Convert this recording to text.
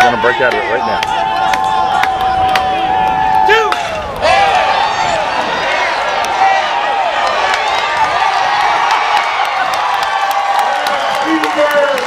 He's going to break out of it right now. Two.